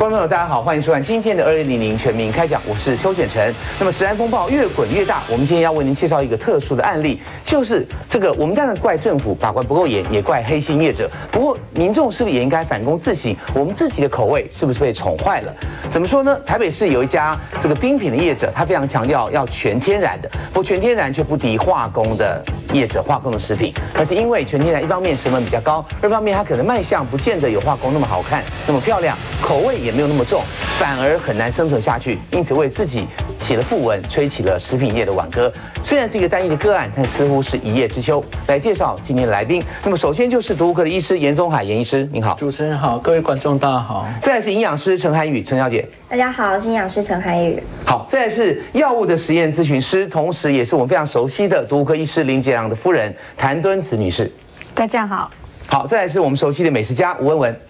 观众朋友，大家好，欢迎收看今天的二零零零全民开讲，我是邱显成。那么，食安风暴越滚越大，我们今天要为您介绍一个特殊的案例，就是这个我们当然怪政府把关不够严，也怪黑心业者。不过，民众是不是也应该反躬自省？我们自己的口味是不是被宠坏了？怎么说呢？台北市有一家这个冰品的业者，他非常强调要全天然的，不全天然却不敌化工的业者化工的食品。可是因为全天然，一方面成本比较高，二方面它可能卖相不见得有化工那么好看，那么漂亮，口味。也没有那么重，反而很难生存下去，因此为自己起了副文，吹起了食品业的挽歌。虽然是一个单一的个案，但似乎是一叶知秋。来介绍今天的来宾，那么首先就是毒科的医师严宗海严医师，您好，主持人好，各位观众大家好。再来是营养师陈涵宇陈小姐，大家好，我是营养师陈涵宇。好，再来是药物的实验咨询师，同时也是我们非常熟悉的毒科医师林杰良的夫人谭敦慈女士，大家好。好，再来是我们熟悉的美食家吴文文。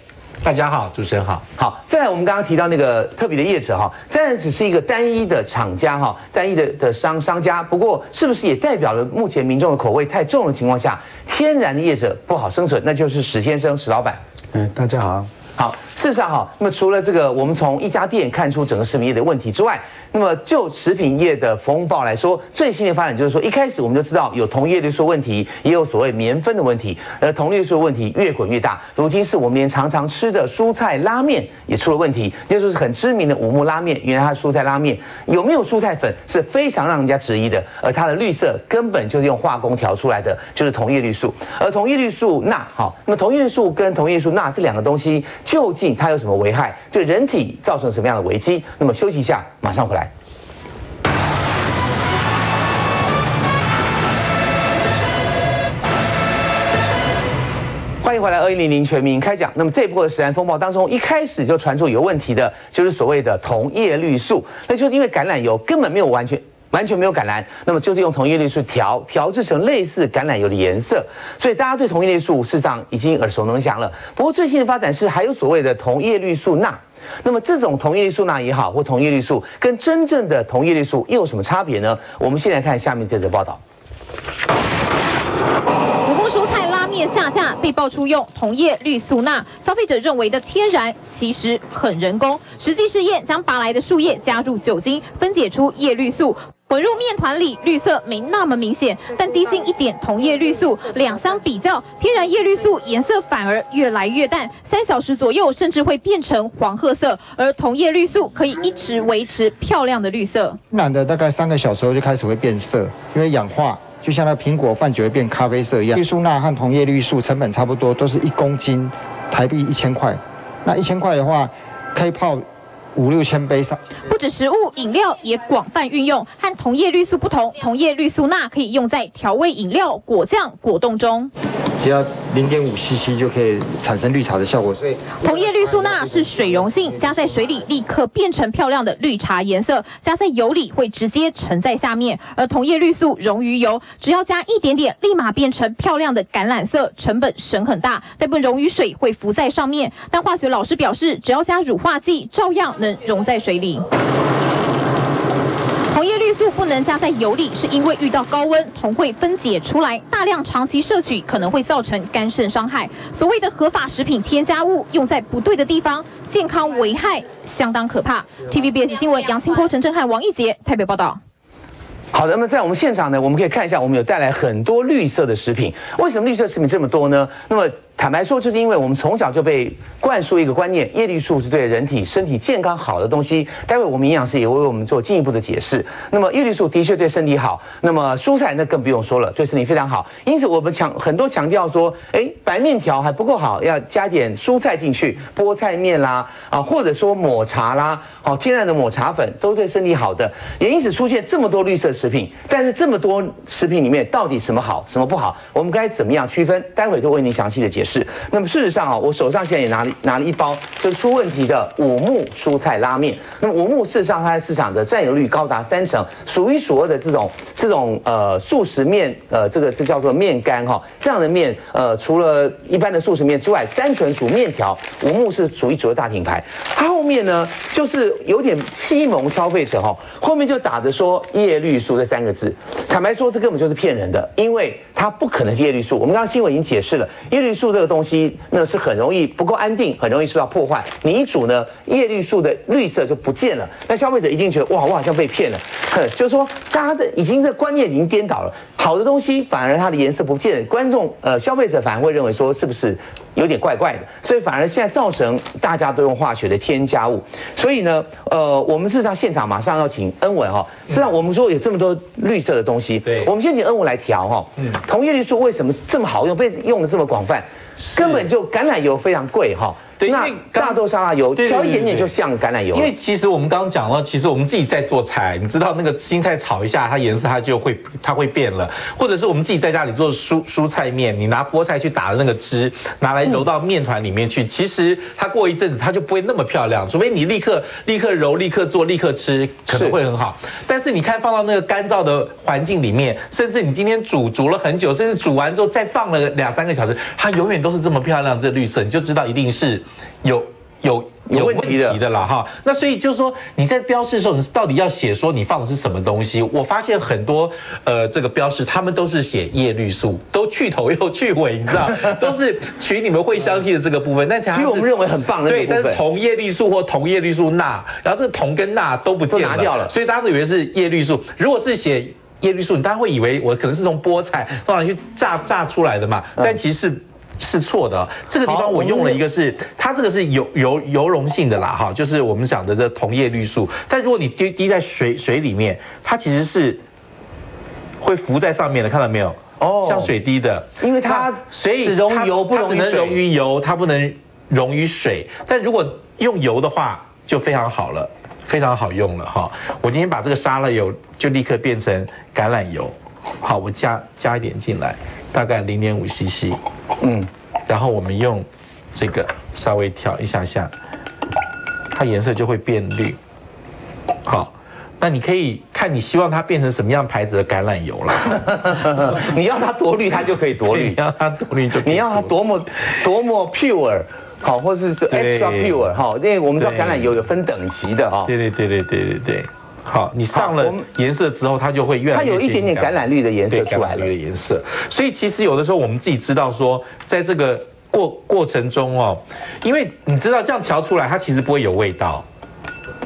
大家好，主持人好。好，再来我们刚刚提到那个特别的业者哈，虽然只是一个单一的厂家哈，单一的的商商家，不过是不是也代表了目前民众的口味太重的情况下，天然的业者不好生存？那就是史先生史老板。嗯，大家好。好。事实上哈，那么除了这个，我们从一家店看出整个食品业的问题之外，那么就食品业的风暴来说，最新的发展就是说，一开始我们就知道有同业率素问题，也有所谓棉分的问题，而同业素问题越滚越大。如今是我们连常常吃的蔬菜拉面也出了问题，就是很知名的五木拉面，原来它蔬菜拉面有没有蔬菜粉是非常让人家质疑的，而它的绿色根本就是用化工调出来的，就是同叶绿素。而同叶绿素钠，好，那么同叶绿素跟同叶绿素钠这两个东西究竟？它有什么危害？对人体造成什么样的危机？那么休息一下，马上回来。欢迎回来，二零零零全民开讲。那么这一波的食安风暴当中，一开始就传出有问题的，就是所谓的同叶绿素，那就是因为橄榄油根本没有完全。完全没有橄榄，那么就是用同叶绿素调调制成类似橄榄油的颜色，所以大家对同叶绿素事实上已经耳熟能详了。不过最新的发展是还有所谓的同叶绿素钠，那么这种同叶绿素钠也好，或同叶绿素跟真正的同叶绿素又有什么差别呢？我们先来看下面这则报道。五木蔬菜拉面下架，被爆出用同叶绿素钠，消费者认为的天然，其实很人工。实际试验将拔来的树叶加入酒精，分解出叶绿素。混入面团里，绿色没那么明显，但滴进一点同叶绿素，两相比较，天然叶绿素颜色反而越来越淡，三小时左右甚至会变成黄褐色，而同叶绿素可以一直维持漂亮的绿色。染的大概三个小时后就开始会变色，因为氧化，就像那苹果饭就会变咖啡色一样。绿素钠和同叶绿素成本差不多，都是一公斤台币一千块，那一千块的话可以泡。五六千杯上，不止食物、饮料也广泛运用。和同叶绿素不同，同叶绿素钠可以用在调味饮料、果酱、果冻中。只要零点五 CC 就可以产生绿茶的效果。所以同叶绿素钠是水溶性，加在水里立刻变成漂亮的绿茶颜色；加在油里会直接沉在下面。而同叶绿素溶于油，只要加一点点，立马变成漂亮的橄榄色，成本省很大。但不溶于水会浮在上面。但化学老师表示，只要加乳化剂，照样能溶在水里。同叶绿素不能加在油里，是因为遇到高温，铜会分解出来，大量长期摄取可能会造成肝肾伤害。所谓的合法食品添加物用在不对的地方，健康危害相当可怕。TVBS 新闻杨清波、陈振汉、王义杰台北报道。好的，那么在我们现场呢，我们可以看一下，我们有带来很多绿色的食品。为什么绿色食品这么多呢？那么。坦白说，就是因为我们从小就被灌输一个观念，叶绿素是对人体身体健康好的东西。待会我们营养师也会为我们做进一步的解释。那么叶绿素的确对身体好，那么蔬菜那更不用说了，对身体非常好。因此我们强很多强调说，哎，白面条还不够好，要加点蔬菜进去，菠菜面啦，啊，或者说抹茶啦，好，天然的抹茶粉都对身体好的。也因此出现这么多绿色食品，但是这么多食品里面到底什么好，什么不好，我们该怎么样区分？待会就为您详细的解释。是，那么事实上啊，我手上现在也拿了拿了一包，就是出问题的五木蔬菜拉面。那么五木事实上它在市场的占有率高达三成，数一数二的这种这种呃素食面，呃这个这叫做面干哈，这样的面呃除了一般的素食面之外，单纯煮面条，五木是数一数二大品牌。它后面呢就是有点欺蒙消费者哈，后面就打着说叶绿素这三个字，坦白说这根本就是骗人的，因为它不可能是叶绿素。我们刚刚新闻已经解释了，叶绿素这。这个东西，那是很容易不够安定，很容易受到破坏。你一煮呢，叶绿素的绿色就不见了，那消费者一定觉得哇，我好像被骗了。哼，就是说大家的已经这观念已经颠倒了，好的东西反而它的颜色不见了，观众呃消费者反而会认为说是不是有点怪怪的，所以反而现在造成大家都用化学的添加物。所以呢，呃，我们事实上现场马上要请恩文哈，事实上我们说有这么多绿色的东西，对我们先请恩文来调哈。嗯，同叶绿素为什么这么好用，被用的这么广泛？根本就橄榄油非常贵哈。因为大豆沙拉油对对调一点点就像橄榄油，因为其实我们刚刚讲了，其实我们自己在做菜，你知道那个青菜炒一下，它颜色它就会它会变了，或者是我们自己在家里做蔬蔬菜面，你拿菠菜去打的那个汁，拿来揉到面团里面去，其实它过一阵子它就不会那么漂亮，除非你立刻 立刻揉、立刻做、立刻吃，可能会很好。但是你看放到那个干燥的环境里面，甚至你今天煮煮了很久，甚至煮完之后再放了两三个小时，它永远都是这么漂亮，这绿色你就知道一定是有。有有问题的了哈，那所以就是说你在标示的时候，你到底要写说你放的是什么东西？我发现很多呃这个标示，他们都是写叶绿素，都去头又去尾，你知道，都是取你们会相信的这个部分。但其实我们认为很棒的那对，但是个部分。同叶绿素或铜叶绿素钠，然后这个铜跟钠都不见了，所以大家都以为是叶绿素。如果是写叶绿素，你当然会以为我可能是从菠菜当然去榨榨出来的嘛，但其实是。是错的，这个地方我用了一个是，它这个是油油油溶性的啦，哈，就是我们讲的这同叶绿素。但如果你滴滴在水水里面，它其实是会浮在上面的，看到没有？哦哦，像水滴的，因为它所以它油不溶于水它只能溶于油，它不能溶于水。但如果用油的话，就非常好了，非常好用了哈。我今天把这个沙拉油就立刻变成橄榄油，好，我加加一点进来，大概零点五 CC，嗯，然后我们用这个稍微调一下下，它颜色就会变绿。好，那你可以看你希望它变成什么样牌子的橄榄油了。你要它多绿，它就可以多绿你；要它多绿就可以你要它多么多么 pure，好，或是是 extra pure，好，因为我们知道橄榄油有分等级的哈。对对对对对对对。好，你上了颜色之后，它就会越来越它有一点点橄榄绿的颜色出来了橄榄绿的颜色。所以其实有的时候我们自己知道说，在这个过过程中哦，因为你知道这样调出来，它其实不会有味道。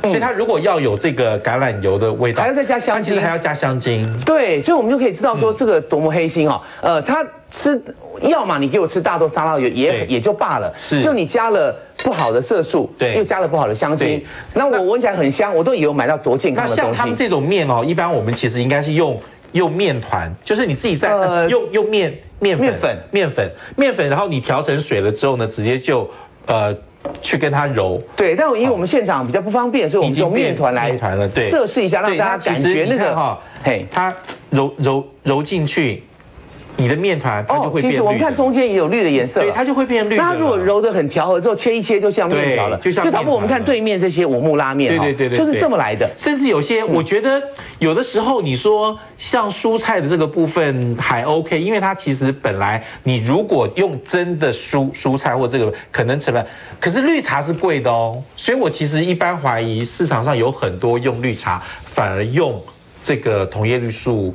所以它如果要有这个橄榄油的味道，嗯还要再加香它其实精。还要加香精。对，所以我们就可以知道说这个多么黑心哦。呃，它吃，要么你给我吃大豆沙拉油也也就罢了，是。就你加了不好的色素，对。又加了不好的香精，那我闻起来很香，我都以为我买到多健那康的东西。像他们这种面哦，一般我们其实应该是用用面团，就是你自己在、呃用用面面粉。面粉面粉，然后你调成水了之后呢，直接就呃去跟它揉。对，但因为我们现场比较不方便，所以我们用面团来面团了对测试一下，让大家感觉那个哈，嘿。它揉揉揉进去，你的面团它就哦，会变绿的。其实我们看中间也有绿的颜色了，对，它就会变绿。那它如果揉得很调和之后，切一切就像面条了，对就像导致我们看对面这些五木拉面哈，对对对对就是这么来的。甚至有些，我觉得有的时候你说像蔬菜的这个部分还 OK，因为它其实本来你如果用真的蔬蔬菜或这个可能成本，可是绿茶是贵的哦，所以我其实一般怀疑市场上有很多用绿茶反而用这个同叶绿素。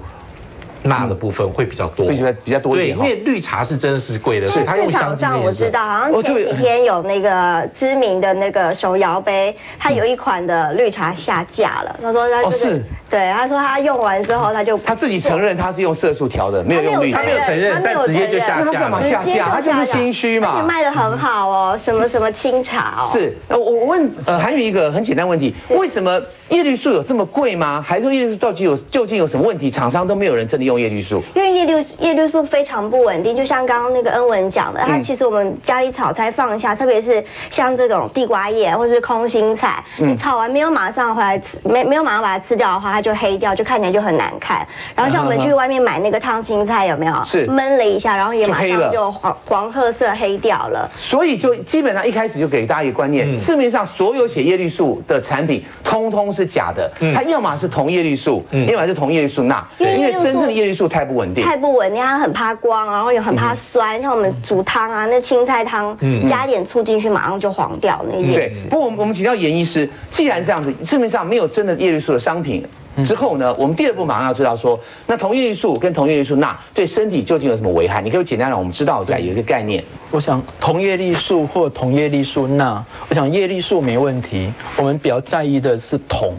钠的部分会比较多，会比较比较多一，点哈因为绿茶是真的是贵的，所以它用市场上我知道，好像前几天有那个知名的那个手摇杯，它有一款的绿茶下架了。他说他这哦是个，对，他说他用完之后他就他自己承认他是用色素调的，没有用绿茶他没。有承认，但直接就下架那他干嘛。下架？他就是心虚而且嘛。卖的很好哦，什么什么清茶哦，是，呃我我问呃韩宇一个很简单问题，为什么叶绿素有这么贵吗？还是说叶绿素到底有究竟有什么问题？厂商都没有人真的用叶绿素。因为叶绿叶绿素非常不稳定，就像刚刚那个恩文讲的，它其实我们家里炒菜放一下，特别是像这种地瓜叶或是空心菜，你炒完没有马上回来吃，没没有马上把它吃掉的话，它就黑掉，就看起来就很难看。然后像我们去外面买那个烫青菜，有没有？是焖了一下，然后也马上就黄黄褐色黑掉了。所以就基本上一开始就给大家一个观念，市面上所有写叶绿素的产品，通通是假的。它要么是同叶绿素，要么是同叶绿素钠，因为真正的叶绿素太不稳定。太不稳定，它很怕光，然后也很怕酸。像我们煮汤啊，那青菜汤，加一点醋进去，马上就黄掉那个叶对，不过我们我们请教严医师，既然这样子，市面上没有真的叶绿素的商品，之后呢，我们第二步马上要知道说，那同叶绿素跟同叶绿素钠对身体究竟有什么危害？你可以简单让我们知道一下，有一个概念。我想同叶绿素或同叶绿素钠，我想叶绿素没问题，我们比较在意的是铜。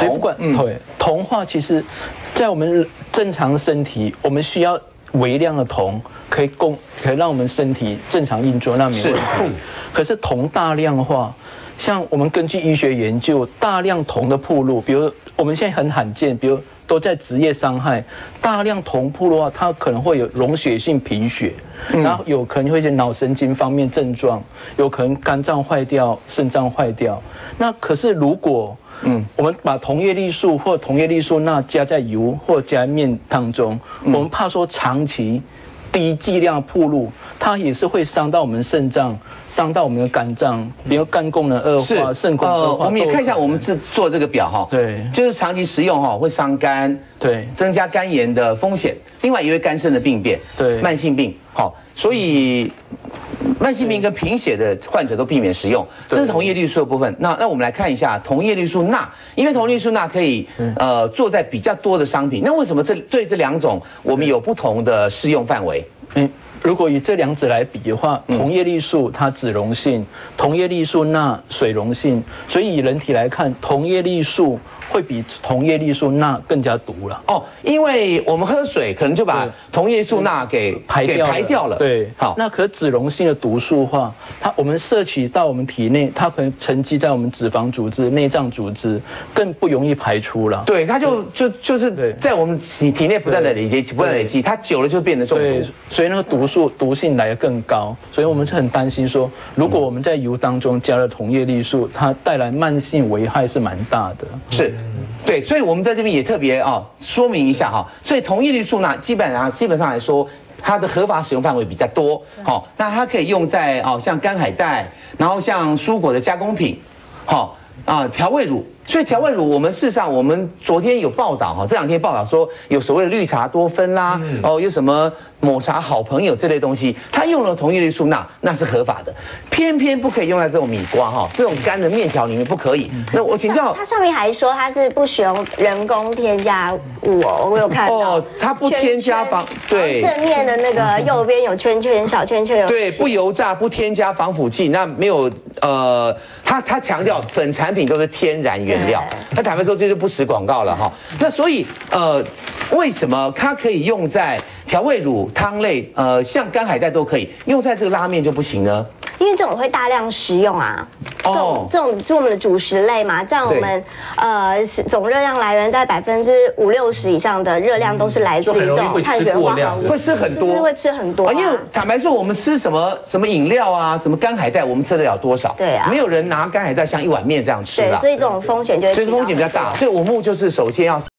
所以不管嗯对铜化，其实，在我们正常身体，我们需要微量的铜，可以供，可以让我们身体正常运作，那没问题。可是铜大量化，像我们根据医学研究，大量铜的铺路，比如我们现在很罕见，比如都在职业伤害，大量同铺的话，它可能会有溶血性贫血，然后有可能会一些脑神经方面症状，有可能肝脏坏掉、肾脏坏掉。那可是如果嗯，我们把同叶绿素或同叶绿素钠加在油或加在面当中，我们怕说长期低剂量铺路，它也是会伤到我们肾脏，伤到我们的肝脏，比如肝功能恶化、肾功能恶化。我们也看一下我们制做这个表哈，对。就是长期食用哈会伤肝，对。增加肝炎的风险，另外也会肝肾的病变，对。慢性病，好，所以慢性病跟贫血的患者都避免食用，这是同叶绿素的部分。那那我们来看一下同叶绿素钠，因为同叶绿素钠可以呃做在比较多的商品，那为什么这对这两种我们有不同的适用范围？嗯，如果以这两者来比的话，同叶绿素它脂溶性，同叶绿素钠水溶性，所以以人体来看，同叶绿素会比同叶绿素钠更加毒了。哦，因为我们喝水可能就把对。同叶素钠给给排掉了。排掉了，对，好，那可脂溶性的毒素化，它我们摄取到我们体内，它可能沉积在我们脂肪组织、内脏组织，更不容易排出了。对，它就就就是在我们体体内不断的累积，不断累积，它久了就变得中对毒。，所以那个毒素毒性来的更高，所以我们是很担心说，如果我们在油当中加了同叶绿素，它带来慢性危害是蛮大的。是，对，所以我们在这边也特别啊说明一下哈，所以同叶绿素呢基本上基本上来说。它的合法使用范围比较多，好，那它可以用在哦像干海带，然后像蔬果的加工品，好啊调味乳。所以调味乳，我们事实上我们昨天有报道哈，这两天报道说有所谓的绿茶多酚啦，哦有什么抹茶好朋友这类东西，它用了同叶绿素钠，那是合法的，偏偏不可以用在这种米瓜哈这种干的面条里面不可以。那我请教它上面还说它是不使用人工添加物哦，我有看到。哦它不添加防对正面的那个右边有圈圈小圈圈有。对，不油炸，不添加防腐剂，那没有呃，他他强调本产品都是天然原料，那坦白说这就不实广告了哈。那所以呃，为什么它可以用在调味乳、汤类，呃，像干海带都可以用在这个拉面就不行呢？因为这种会大量食用啊，这哦。种这种是我们的主食类嘛，这样我们呃是总热量来源在百分之五六十以上的热量都是来自于这种碳水化合物，会吃很多，就是会吃很多啊。因为坦白说，我们吃什么什么饮料啊，什么干海带，我们吃得了多少？对啊。没有人拿干海带像一碗面这样吃对，所。以这种风险就会所以风险比较大，所以我们就是首先要